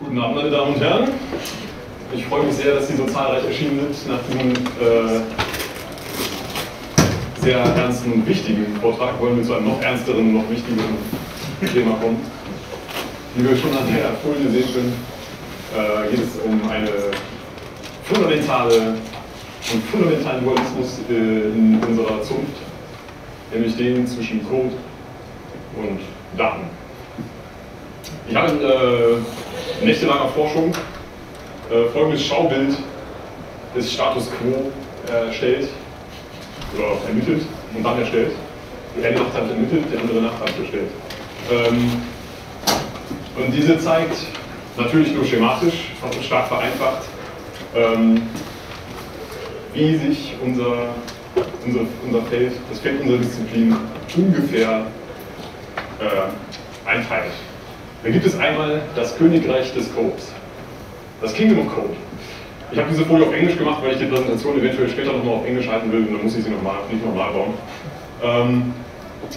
Guten Abend, meine Damen und Herren. Ich freue mich sehr, dass Sie so zahlreich erschienen sind nach diesem äh, sehr ernsten und wichtigen Vortrag. Wollen wir zu einem noch ernsteren, noch wichtigeren Thema kommen. Wie wir schon an der Folie sehen können, äh, geht es um eine fundamentale und fundamentalen Dualismus äh, in unserer Zunft, nämlich den zwischen Code und Daten. Ich habe äh, nächtelanger Forschung äh, folgendes Schaubild des Status quo erstellt oder ermittelt und dann erstellt. Die eine Nacht hat ermittelt, die andere Nacht hat erstellt. Ähm, und diese zeigt natürlich nur schematisch, stark vereinfacht, ähm, wie sich unser, unser, unser Feld, das Feld unserer Disziplin ungefähr äh, einteilt. Da gibt es einmal das Königreich des Codes, das Kingdom of Code. Ich habe diese Folie auf Englisch gemacht, weil ich die Präsentation eventuell später nochmal auf Englisch halten will und dann muss ich sie noch mal, nicht nochmal bauen. Ähm,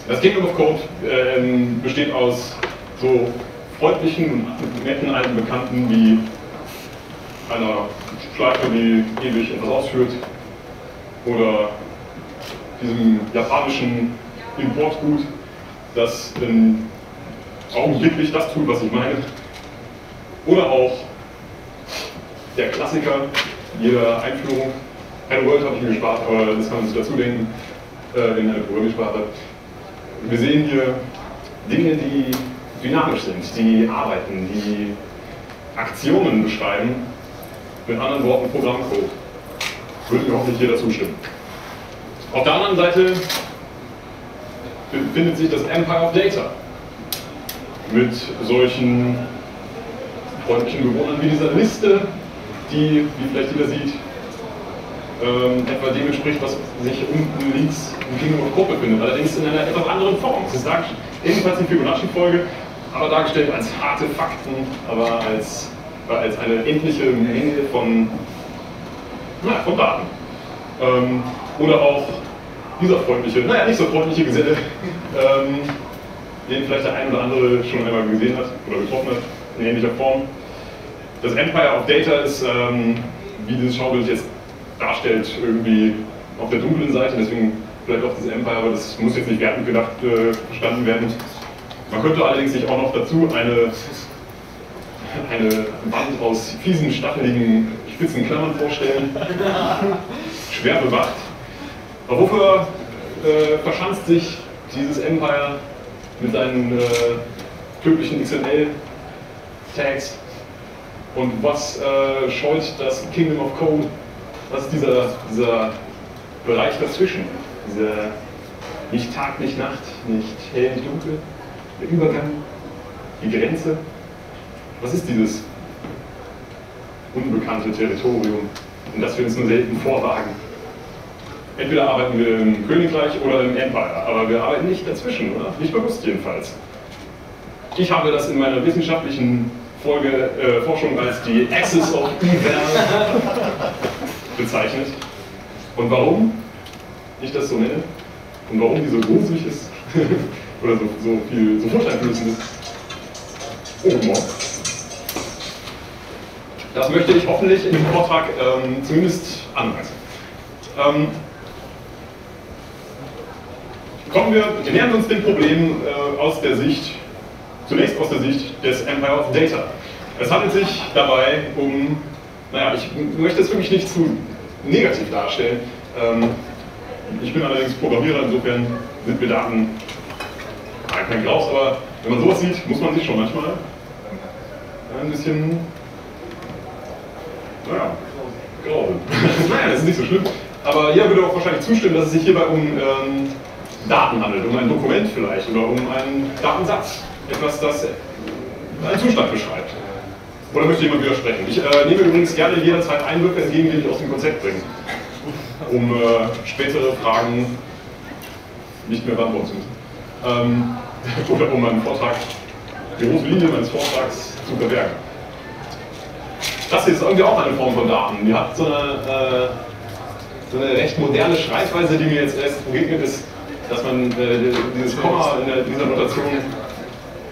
das Kingdom of Code äh, besteht aus so freundlichen, netten alten Bekannten wie einer Schleife, die ewig etwas ausführt, oder diesem japanischen Importgut, das in augenblicklich das tut, was ich meine. Oder auch der Klassiker jeder Einführung. Hello World habe ich mir gespart, aber das kann man sich dazu denken, äh, eine Programmiersprache hat. Wir sehen hier Dinge, die dynamisch sind, die arbeiten, die Aktionen beschreiben. Mit anderen Worten Programmcode. Würde mir hoffentlich jeder zustimmen. Auf der anderen Seite befindet sich das Empire of Data mit solchen freundlichen Bewohnern wie dieser Liste, die, wie vielleicht jeder sieht, ähm, etwa dem entspricht, was sich unten links im Kingdom of Code befindet, allerdings in einer etwas anderen Form. Es ist ebenfalls die Fibonacci-Folge, aber dargestellt als harte Fakten, aber als, als eine endliche Menge von, na, von Daten. Ähm, oder auch dieser freundliche, naja, nicht so freundliche Geselle, ähm, den vielleicht der ein oder andere schon einmal gesehen hat oder getroffen hat, in ähnlicher Form. Das Empire of Data ist, ähm, wie dieses Schaubild jetzt darstellt, irgendwie auf der dunklen Seite, deswegen vielleicht auch das Empire, aber das muss jetzt nicht wertend gedacht äh, verstanden werden. Man könnte allerdings sich auch noch dazu eine, eine Wand aus fiesen, stacheligen, spitzen Klammern vorstellen, schwer bewacht. Aber wofür äh, verschanzt sich dieses Empire mit seinen äh, tödlichen XML-Tags. Und was äh, scheut das Kingdom of Code? Was ist dieser, dieser Bereich dazwischen? Dieser nicht Tag, nicht Nacht, nicht hell, nicht dunkel, der Übergang, die Grenze. Was ist dieses unbekannte Territorium, in das wir uns nur selten vorwagen? Entweder arbeiten wir im Königreich oder im Empire, aber wir arbeiten nicht dazwischen, oder? Nicht bewusst jedenfalls. Ich habe das in meiner wissenschaftlichen Folge, äh, Forschung als die Axis of Evil bezeichnet. Und warum ich das so nenne und warum die so gruselig ist oder so, so viel so furchteinflößend ist. Oh, Morgen. Das möchte ich hoffentlich in diesem Vortrag ähm, zumindest anreißen. Ähm, kommen wir, nähern wir uns dem Problem äh, aus der Sicht, zunächst aus der Sicht des Empire of Data. Es handelt sich dabei um, naja, ich möchte es wirklich nicht zu negativ darstellen. Ähm, ich bin allerdings Programmierer, insofern sind wir Daten kein Graus, aber wenn man sowas sieht, muss man sich schon manchmal ein bisschen, naja, grausen. naja, das ist nicht so schlimm. Aber ihr würdet auch wahrscheinlich zustimmen, dass es sich hierbei um ähm, Daten handelt, um ein Dokument vielleicht oder um einen Datensatz. Etwas, das einen Zustand beschreibt. Oder möchte jemand widersprechen? Ich äh, nehme übrigens gerne jederzeit Einwürfe entgegen, die ich aus dem Konzept bringe, um äh, spätere Fragen nicht mehr beantworten zu müssen. Ähm, oder um meinen Vortrag, die große Linie meines Vortrags zu verwerten. Das hier ist irgendwie auch eine Form von Daten. Die hat so eine, äh, so eine recht moderne Schreibweise, die mir jetzt erst begegnet ist, dass man äh, dieses Komma in der, dieser Notation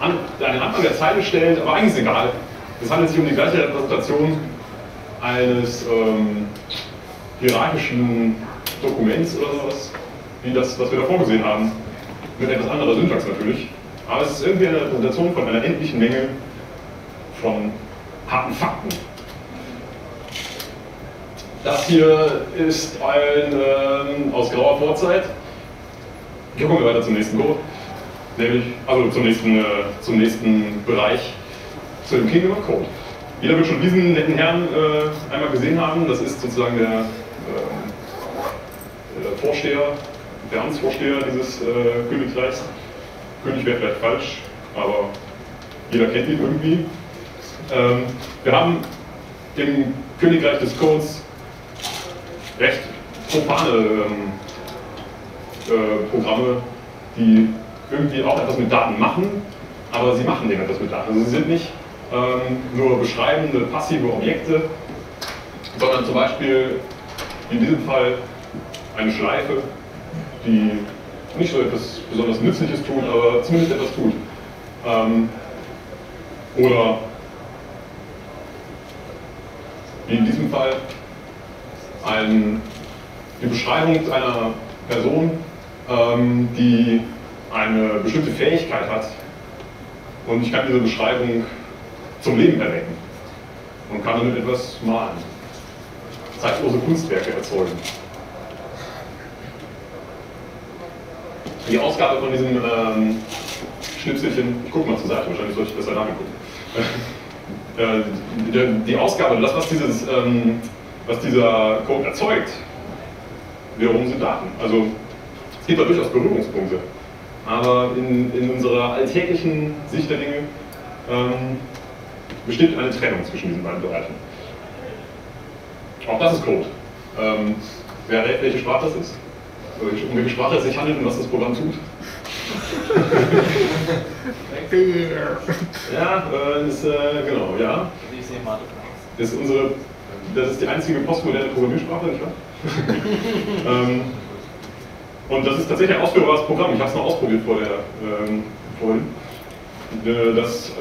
an, an den Anfang der Zeile stellt, aber eigentlich ist egal. es handelt sich um die gleiche Repräsentation eines ähm, hierarchischen Dokuments oder sowas, wie das, was wir da vorgesehen haben. Mit etwas anderer Syntax natürlich. Aber es ist irgendwie eine Repräsentation von einer endlichen Menge von harten Fakten. Das hier ist ein ähm, aus grauer Vorzeit. Kommen wir weiter zum nächsten Code. Nämlich, also zum nächsten, äh, zum nächsten Bereich, zu dem Kingdom of Code. Jeder wird schon diesen netten Herrn äh, einmal gesehen haben. Das ist sozusagen der, äh, der Vorsteher, der Amtsvorsteher dieses äh, Königreichs. König wäre vielleicht falsch, aber jeder kennt ihn irgendwie. Ähm, wir haben im Königreich des Codes recht profane ähm, äh, Programme, die irgendwie auch etwas mit Daten machen, aber sie machen eben etwas mit Daten. Also sie sind nicht ähm, nur beschreibende passive Objekte, sondern zum Beispiel in diesem Fall eine Schleife, die nicht so etwas besonders Nützliches tut, aber zumindest etwas tut. Ähm, oder wie in diesem Fall ein, die Beschreibung einer Person, ähm, die eine bestimmte Fähigkeit hat und ich kann diese Beschreibung zum Leben erwecken und kann damit etwas malen, zeitlose Kunstwerke erzeugen. Die Ausgabe von diesem ähm, Schnipselchen, ich gucke mal zur Seite, wahrscheinlich sollte ich besser nachgucken. äh, die Ausgabe, das, was, dieses, ähm, was dieser Code erzeugt, wiederum sind Daten. Also es gibt da durchaus Berührungspunkte. Aber in, in unserer alltäglichen Sicht der Dinge ähm, besteht eine Trennung zwischen diesen beiden Bereichen. Auch das ist Code. Ähm, wer rät, welche Sprache das ist? Um welche Sprache es sich handelt und was das Programm tut? ja, äh, ist, äh, genau, ja. Das ist, unsere, das ist die einzige postmoderne Programmiersprache, nicht wahr? ähm, und das ist tatsächlich ein ausführbares Programm. Ich habe es noch ausprobiert vor der, ähm, vorhin. Äh, das,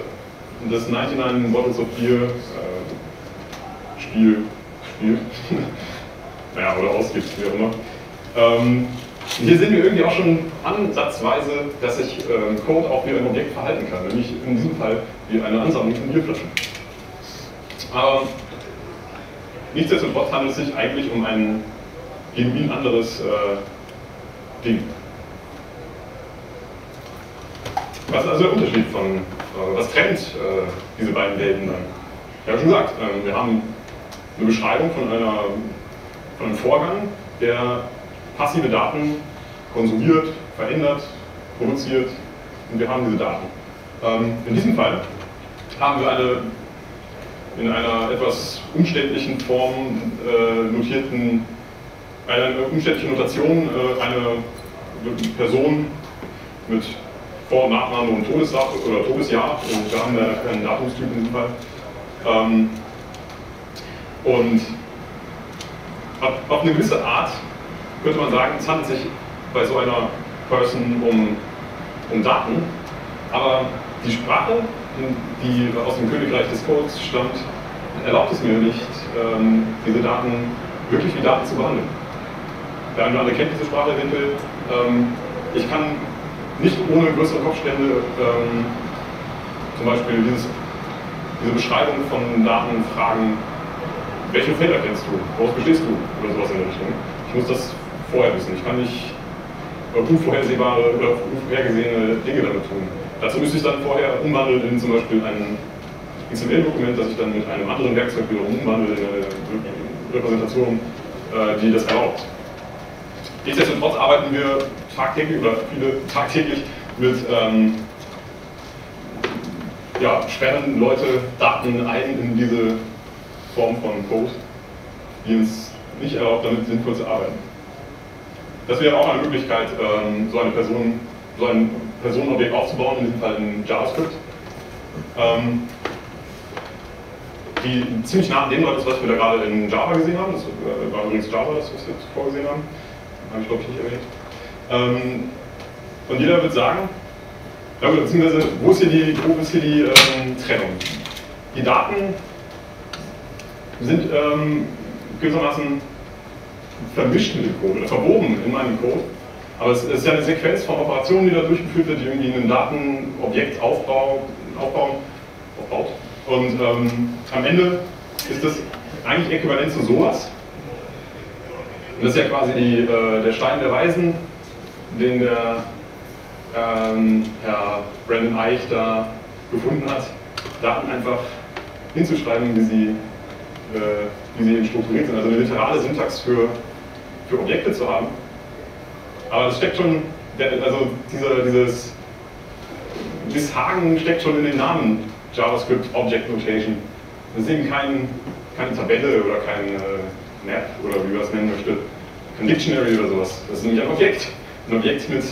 das 99 Bottles of Beer äh, Spiel, Spiel. naja, oder ausgibt, wie auch immer. Ähm, hier sehen wir irgendwie auch schon ansatzweise, dass sich äh, Code auch wie ein Objekt verhalten kann, nämlich in diesem Fall wie eine Ansammlung von Bierflaschen. Aber nichtsdestotrotz handelt es sich eigentlich um ein genuin anderes äh, Ding. Was ist also der Unterschied von, äh, was trennt äh, diese beiden Welten dann? Ich habe schon gesagt, äh, wir haben eine Beschreibung von, einer, von einem Vorgang, der passive Daten konsumiert, verändert, produziert und wir haben diese Daten. Ähm, in diesem Fall haben wir eine in einer etwas umständlichen Form äh, notierten, eine umständliche Notation, äh, eine Person mit Vor- und Nachname und Todesjahr oder Todesjahr, und da haben wir keinen Datumstyp in diesem Fall. Ähm, und auf eine gewisse Art könnte man sagen, es handelt sich bei so einer Person um, um Daten, aber die Sprache, die aus dem Königreich des Codes stammt, erlaubt es mir nicht, ähm, diese Daten wirklich wie Daten zu behandeln. Der eine oder andere kennt diese Sprache eventuell. Ähm, ich kann nicht ohne größere Kopfstände ähm, zum Beispiel dieses, diese Beschreibung von Daten fragen, welche Felder kennst du, woraus bestehst du oder sowas in der Richtung. Ich muss das vorher wissen. Ich kann nicht unvorhersehbare oder unvorhergesehene Dinge damit tun. Dazu müsste ich dann vorher umwandeln in zum Beispiel ein XML-Dokument, das ich dann mit einem anderen Werkzeug wieder umwandle in eine Repräsentation, äh, die das erlaubt. Nichtsdestotrotz arbeiten wir tagtäglich oder viele tagtäglich mit ähm, ja, sperren Leute Daten ein in diese Form von Code, die uns nicht erlaubt, damit sinnvoll zu arbeiten. Das wäre auch eine Möglichkeit, ähm, so, eine Person, so ein Personenobjekt aufzubauen, in diesem Fall in JavaScript. Ähm, die ziemlich nah an dem läuft, was wir da gerade in Java gesehen haben. Das äh, war übrigens Java, das wir zuvor gesehen haben. Habe ich glaube ich nicht erwähnt. Ähm, und jeder wird sagen, ja, beziehungsweise wo ist hier die, wo ist hier die ähm, Trennung? die Daten sind ähm, gewissermaßen vermischt mit dem Code oder verwoben in meinem Code. Aber es ist ja eine Sequenz von Operationen, die da durchgeführt wird, die irgendwie ein Datenobjekt aufbauen, aufbauen, aufbaut. Und ähm, am Ende ist das eigentlich äquivalent zu sowas. Und das ist ja quasi die, äh, der Stein der Weisen, den der ähm, Herr Brandon Eich da gefunden hat, Daten einfach hinzuschreiben, wie sie, äh, wie sie eben strukturiert sind. Also eine literale Syntax für, für Objekte zu haben. Aber es steckt schon, also dieser, dieses Misshagen steckt schon in den Namen JavaScript Object Notation. Das ist eben kein, keine Tabelle oder kein äh, Map oder wie man es nennen möchte, kein Dictionary oder sowas. Das ist nämlich ein Objekt. Ein Objekt mit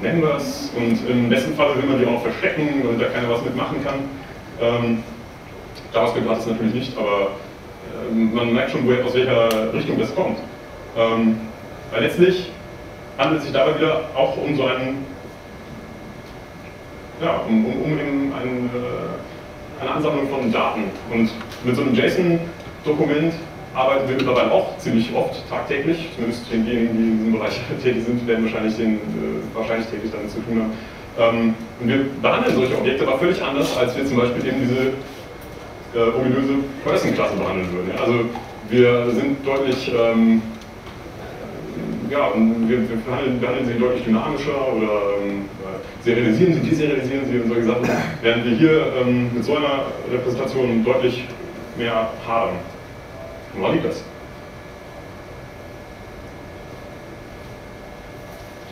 Members und im besten Fall will man die auch verstecken und da keiner was mitmachen kann. Ähm, JavaScript hat es natürlich nicht, aber äh, man merkt schon, woher, aus welcher Richtung das kommt. Ähm, weil letztlich handelt es sich dabei wieder auch um so einen, ja, um, um, um ein, äh, eine Ansammlung von Daten. Und mit so einem JSON-Dokument arbeiten wir mittlerweile auch ziemlich oft tagtäglich, zumindest diejenigen, die in diesem Bereich tätig sind, werden wahrscheinlich, den, äh, wahrscheinlich täglich damit zu tun haben. Ähm, und wir behandeln solche Objekte aber völlig anders, als wir zum Beispiel eben diese äh, ominöse Person-Klasse behandeln würden. Ja? Also wir sind deutlich, ähm, ja, wir, wir behandeln, behandeln, sie deutlich dynamischer oder ähm, serialisieren sie, deserialisieren sie und solche Sachen, während wir hier ähm, mit so einer Repräsentation deutlich mehr haben. Woran liegt das?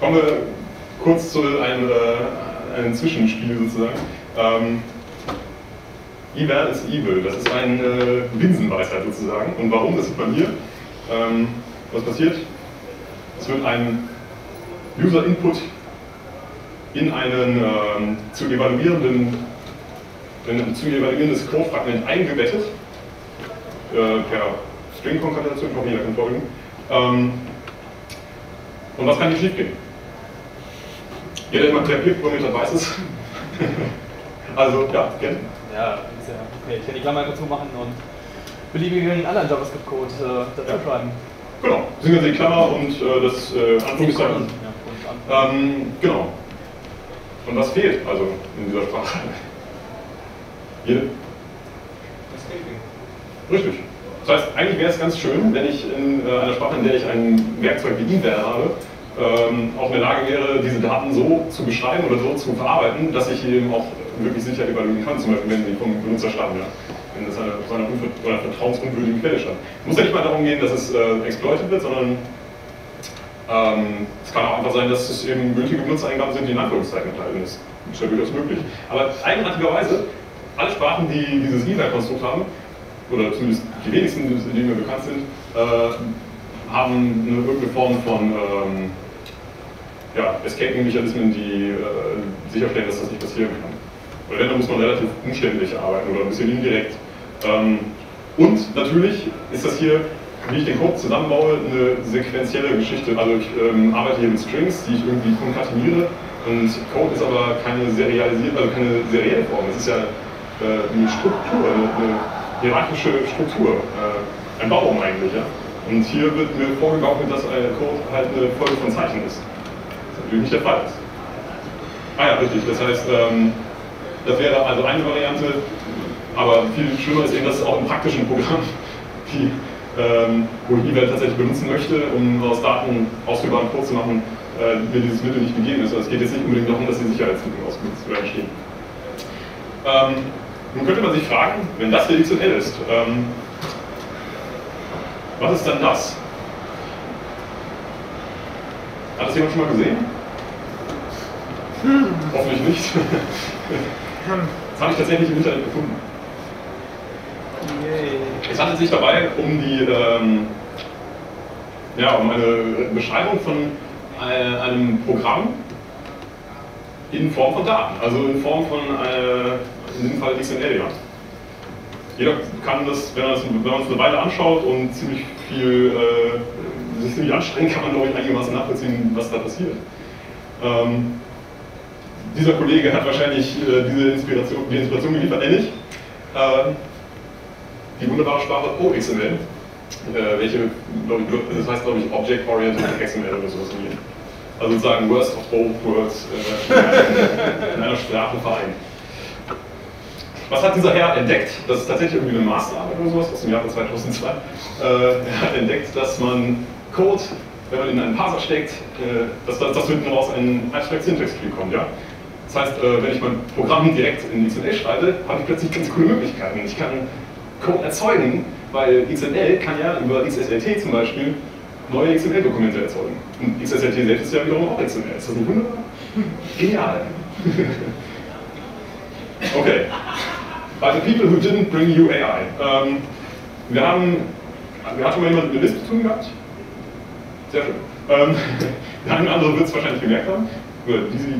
Kommen wir kurz zu einem, äh, einem Zwischenspiel sozusagen. Ähm, Evil ist Evil, das ist eine äh, Binsenweisheit sozusagen. Und warum, das sieht man hier. Ähm, was passiert? Es wird ein User-Input in einen ähm, zu evaluierenden, in ein zu evaluierendes Code-Fragment eingebettet äh, per String-Konkatenation, ich hoffe, jeder kann folgen. Ähm, und was kann hier schief gehen? Jeder, der mal PHP programmiert hat, weiß es. also, ja, gerne. Ja, ist ja okay. Ich kann die Klammer einfach zumachen und beliebigen anderen JavaScript-Code äh, dazu ja. schreiben. Genau, beziehungsweise die Klammer und äh, das äh, Anführungszeichen. Ja, ähm, genau. Und was fehlt also in dieser Sprache? Jede? Das Escaping. Richtig. Das heißt, eigentlich wäre es ganz schön, wenn ich in äh, einer Sprache, in der ich ein Werkzeug wie eval habe, ähm, auch in der Lage wäre, diese Daten so zu beschreiben oder so zu verarbeiten, dass ich eben auch wirklich sicher evaluieren kann, zum Beispiel wenn sie vom Benutzer stammen, ja? wenn es eine, einer einer vertrauensunwürdigen Quelle stammt. Muss ja nicht mal darum gehen, dass es äh, exploited wird, sondern ähm, es kann auch einfach sein, dass es eben gültige Benutzereingaben sind, die in Anführungszeichen enthalten ist. Das ist ja durchaus möglich. Aber eigenartigerweise, alle Sprachen, die dieses eval-Konstrukt haben, oder zumindest die wenigsten, die mir bekannt sind, äh, haben eine, irgendeine Form von ähm, ja, Escaping-Mechanismen, die äh, sicherstellen, dass das nicht passieren kann. Oder wenn, dann muss man relativ umständlich arbeiten oder ein bisschen indirekt. Ähm, und natürlich ist das hier, wie ich den Code zusammenbaue, eine sequenzielle Geschichte. Also ich ähm, arbeite hier mit Strings, die ich irgendwie konkateniere. Und Code ist aber keine serialisierte, also keine serielle Form. Es ist ja äh, eine Struktur, eine, eine hierarchische Struktur, äh, ein Baum eigentlich. Ja? Und hier wird mir vorgegaukelt, dass ein Code halt eine Folge von Zeichen ist. Was natürlich nicht der Fall ist. Ah ja, richtig. Das heißt, ähm, das wäre also eine Variante, aber viel schlimmer ist eben, dass es auch im praktischen Programm, die, ähm, wo ich E-Welt tatsächlich benutzen möchte, um aus Daten ausführbaren Code zu machen, äh, mir dieses Mittel nicht gegeben ist. Also es geht jetzt nicht unbedingt darum, dass die Sicherheitslücken ausgenutzt werden nun könnte man sich fragen, wenn das XML ist, ähm, was ist dann das? Hat das jemand schon mal gesehen? Hm. Hoffentlich nicht. das habe ich tatsächlich im Internet gefunden. Es handelt sich dabei um die, ähm, ja, um eine Beschreibung von äh, einem Programm in Form von Daten, also in Form von äh, in dem Fall XML, ja. Jeder kann das, wenn, man es eine Weile anschaut und ziemlich viel, äh, sich ziemlich anstrengt, kann man, glaube ich, einigermaßen nachvollziehen, was da passiert. Ähm, dieser Kollege hat wahrscheinlich äh, diese Inspiration, die Inspiration geliefert, ähnlich. Ähm, die wunderbare Sprache OXML, äh, welche, glaube ich, das heißt, glaube ich, Object-Oriented XML oder sowas Also sozusagen Worst of both worlds äh, in einer Sprache vereint. Was hat dieser Herr entdeckt? Das ist tatsächlich irgendwie eine Masterarbeit oder sowas aus dem Jahre 2002. Äh, er hat entdeckt, dass man Code, wenn man in einen Parser steckt, äh, dass, dass, hinten raus ein Abstract Syntax Tree kommt. Ja? Das heißt, äh, wenn ich mein Programm direkt in XML schreibe, habe ich plötzlich ganz coole Möglichkeiten. Ich kann Code erzeugen, weil XML kann ja über XSLT zum Beispiel neue XML-Dokumente erzeugen. Und XSLT selbst ist ja wiederum auch XML. Ist das nicht wunderbar? Genial. okay. By the people who didn't bring you AI. Ähm, wir haben, wir hatten mal jemand eine Liste zu tun gehabt. Sehr schön. Ähm, der eine andere wird es wahrscheinlich gemerkt haben, oder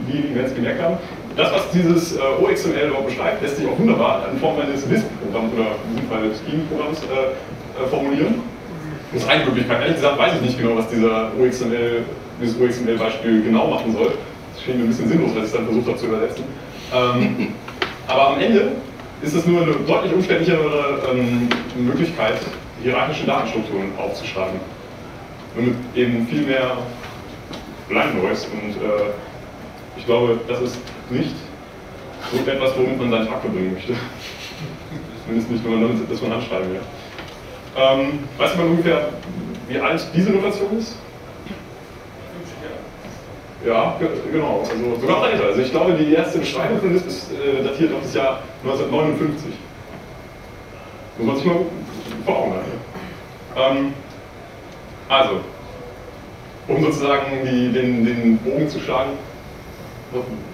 diejenigen werden es gemerkt haben. Das, was dieses äh, OXML dort beschreibt, lässt sich auch wunderbar in Form eines Lisp-Programms oder in diesem Fall des Scheme-Programms äh, äh, formulieren. Das ist eine Möglichkeit. Ehrlich gesagt weiß ich nicht genau, was dieser OXML, dieses OXML-Beispiel genau machen soll. Das schien mir ein bisschen sinnlos, als ich es dann versucht habe zu übersetzen. Ähm, aber am Ende ist es nur eine deutlich umständlichere ähm, Möglichkeit, hierarchische Datenstrukturen aufzuschreiben. Und mit eben viel mehr Blind Noise. Und äh, ich glaube, das ist nicht so etwas, womit man seinen Tag verbringen möchte. Zumindest nicht, wenn man das man anschreiben will. Ähm, weiß man ungefähr, wie alt diese Notation ist? Ja, genau. Also sogar älter. Also ich glaube, die erste Beschreibung von Lisp ist äh, datiert auf das Jahr 1959. Muss man sich mal vor Augen halten. Ähm, also, um sozusagen die, den, den Bogen zu schlagen,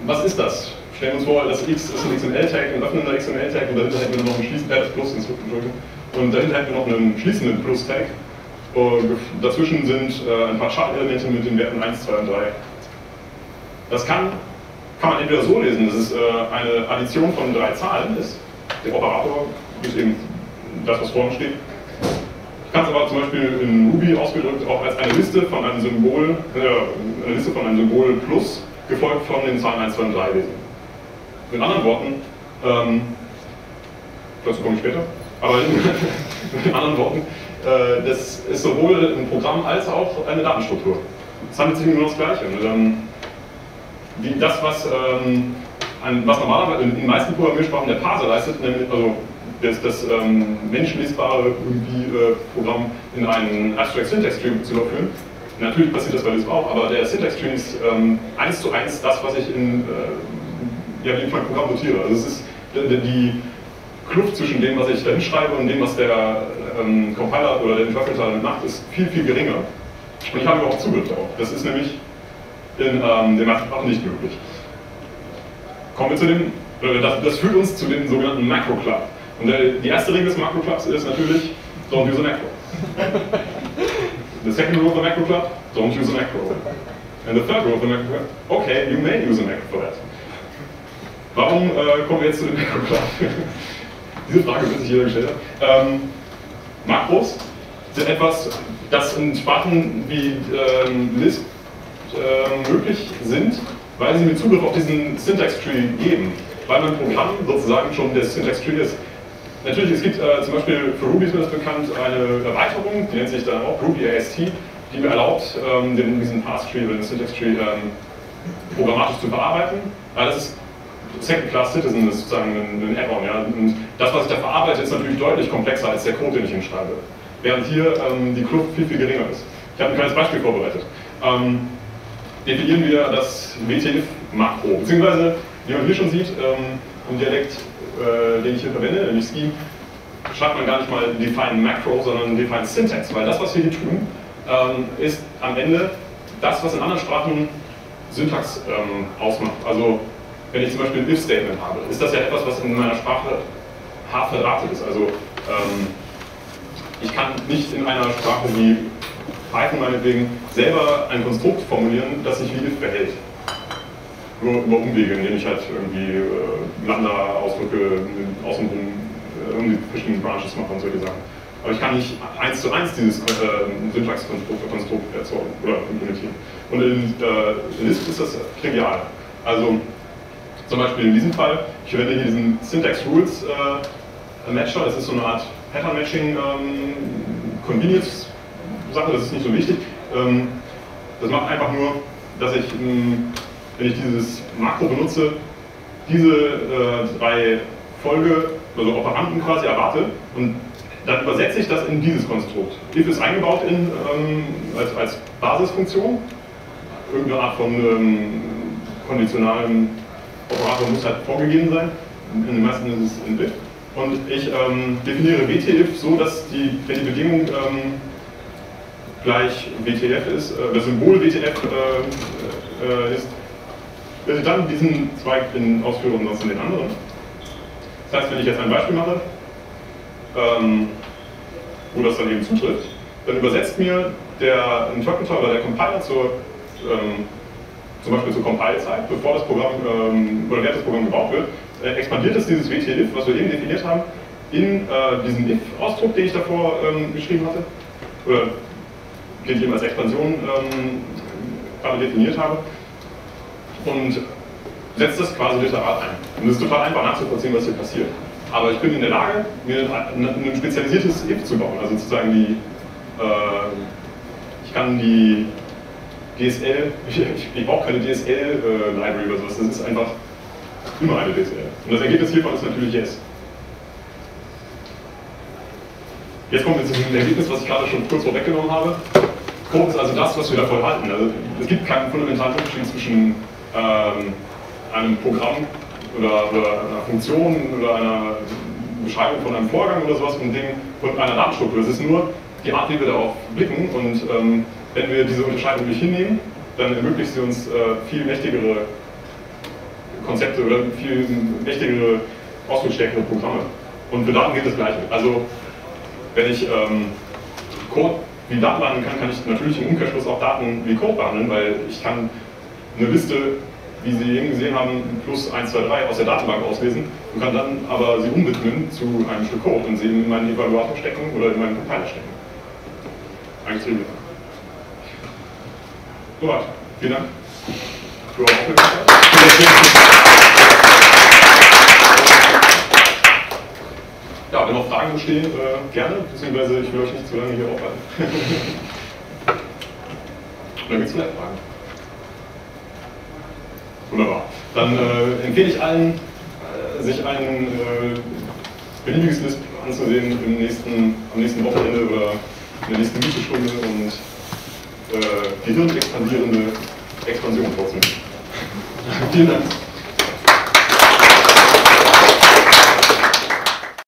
was ist das? Stellen wir uns vor, das X ist ein XML-Tag, ein öffnender XML-Tag und dahinter hätten wir noch ein schließenden, äh, Plus, und dahinter hätten wir noch einen schließenden Plus-Tag. Dazwischen sind äh, ein paar Chart-Elemente mit den Werten 1, 2 und 3. Das kann, kann man entweder so lesen, dass es äh, eine Addition von drei Zahlen ist. Der Operator ist eben das, was vorne steht. Ich kann es aber zum Beispiel in Ruby ausgedrückt auch als eine Liste von einem Symbol, äh, eine Liste von einem Symbol plus, gefolgt von den Zahlen 1, 2 und 3 lesen. Mit anderen Worten, ähm, dazu komme ich später, aber in, anderen Worten, äh, das ist sowohl ein Programm als auch eine Datenstruktur. Es handelt sich nur um das Gleiche. Ne? Wie das, was, ähm, was normalerweise in den meisten Programmiersprachen der Parser leistet, nämlich also das, das ähm, menschenlesbare äh, Programm in einen Abstract Syntax Tree zu überführen. Natürlich passiert das bei Lisp auch, aber der Syntax Tree ist ähm, eins zu eins das, was ich in, äh, ja, meinem Programm notiere. Also es ist die, die Kluft zwischen dem, was ich da hinschreibe und dem, was der ähm, Compiler oder der Interpreter macht, ist viel, viel geringer. Und ich habe überhaupt Zugriff darauf. Das ist nämlich in ähm, der Mathematik nicht möglich. Kommen wir zu dem, äh, das, das, führt uns zu dem sogenannten Macro Club. Und der, die erste Regel des Macro Clubs ist natürlich, don't use a macro. the second rule of the macro club, don't use a macro. And the third rule of the macro club, okay, you may use a macro for that. Warum äh, kommen wir jetzt zu dem Macro Club? Diese Frage wird sich jeder gestellt haben. Ähm, Makros sind etwas, das in Sprachen wie ähm, Lisp äh, möglich sind, weil sie mir Zugriff auf diesen Syntax-Tree geben, weil mein Programm sozusagen schon der Syntax-Tree ist. Natürlich, es gibt äh, zum Beispiel für Ruby ist mir das bekannt eine Erweiterung, die nennt sich dann auch Ruby AST, die mir erlaubt, ähm, den, diesen Path-Tree oder den Syntax-Tree ähm, programmatisch zu verarbeiten. Aber das ist Second-Class Citizen, das ist sozusagen ein, ein Add-on. Ja? Und das, was ich da verarbeite, ist natürlich deutlich komplexer als der Code, den ich hinschreibe. Während hier ähm, die Kluft viel, viel geringer ist. Ich habe ein kleines Beispiel vorbereitet. Ähm, definieren wir das WTF-Makro. Beziehungsweise, wie man hier schon sieht, ähm, im Dialekt, äh, den ich hier verwende, nämlich Scheme, schreibt man gar nicht mal define Macro, sondern define Syntax, weil das, was wir hier tun, ähm, ist am Ende das, was in anderen Sprachen Syntax ähm, ausmacht. Also, wenn ich zum Beispiel ein if-Statement habe, ist das ja etwas, was in meiner Sprache hart verratet ist. Also, ähm, ich kann nicht in einer Sprache wie Python meinetwegen selber ein Konstrukt formulieren, das sich wie if behält. Nur über Umwege, indem ich halt irgendwie äh, Lambda-Ausdrücke außenrum äh, irgendwie verschiedene Branches mache und solche Sachen. Aber ich kann nicht eins zu eins dieses äh, Syntax-Konstrukt erzeugen oder implementieren. Und in, in Lisp ist das trivial. Also zum Beispiel in diesem Fall, ich verwende hier diesen Syntax Rules äh, Matcher, das ist so eine Art Pattern-Matching ähm, das ist nicht so wichtig. Ähm, das macht einfach nur, dass ich, ähm, wenn ich dieses Makro benutze, diese äh, drei Folge, also Operanten quasi erwarte und dann übersetze ich das in dieses Konstrukt. If ist eingebaut in, ähm, als, als Basisfunktion, irgendeine Art von konditionalen Operator muss halt vorgegeben sein, in den meisten ist es in if. Und ich ähm, definiere WTIF so, dass die, wenn die Bedingung ähm, gleich WTF ist, äh, das Symbol WTF äh, äh, ist, ich dann diesen Zweig in ausführe und sonst in den anderen. Das heißt, wenn ich jetzt ein Beispiel mache, ähm, wo das dann eben zutrifft, dann übersetzt mir der Interpreter oder der Compiler zur, ähm, zum Beispiel zur Compile-Zeit, bevor das Programm ähm, oder während das Programm gebaut wird, äh, expandiert es dieses WT-if, was wir eben definiert haben, in äh, diesen if-Ausdruck, den ich davor ähm, geschrieben hatte, oder den ich eben als Expansion ähm, gerade definiert habe, und setzt das quasi literal ein. Und es ist total einfach nachzuvollziehen, was hier passiert. Aber ich bin in der Lage, mir ein spezialisiertes if zu bauen, also sozusagen die, äh, ich kann die DSL, ich, ich brauche keine DSL-Library äh, oder sowas, das ist einfach immer eine DSL. Und das Ergebnis hiervon ist natürlich yes. Jetzt kommt jetzt ein Ergebnis, was ich gerade schon kurz vorweggenommen habe. Code ist also das, was wir davon halten. Also es gibt keinen fundamentalen Unterschied zwischen ähm, einem Programm oder, oder, einer Funktion oder einer Beschreibung von einem Vorgang oder sowas und, dem, und einer Datenstruktur. Es ist nur die Art, wie wir darauf blicken und ähm, wenn wir diese Unterscheidung nicht hinnehmen, dann ermöglicht sie uns äh, viel mächtigere Konzepte oder viel mächtigere, ausdrucksstärkere Programme. Und für Daten gilt das Gleiche. Also, wenn ich ähm, Code wie Daten behandeln kann, kann ich natürlich im Umkehrschluss auch Daten wie Code behandeln, weil ich kann eine Liste, wie Sie eben gesehen haben, plus 1, 2, 3 aus der Datenbank auslesen und kann dann aber sie umwidmen zu einem Stück Code und sie in meinen Evaluator stecken oder in meinen Compiler stecken. Eigentlich trivial. Soweit. Vielen Dank für. Ja, wenn noch Fragen bestehen, äh, gerne, beziehungsweise ich will euch nicht zu lange hier aufhalten. Oder gibt es vielleicht Fragen? Wunderbar. Dann äh, empfehle ich allen, äh, sich ein äh, beliebiges Lisp anzusehen im nächsten, am nächsten Wochenende oder in der nächsten Mietestunde und äh, gehirnexpandierende Expansion vorzunehmen. Vielen Dank.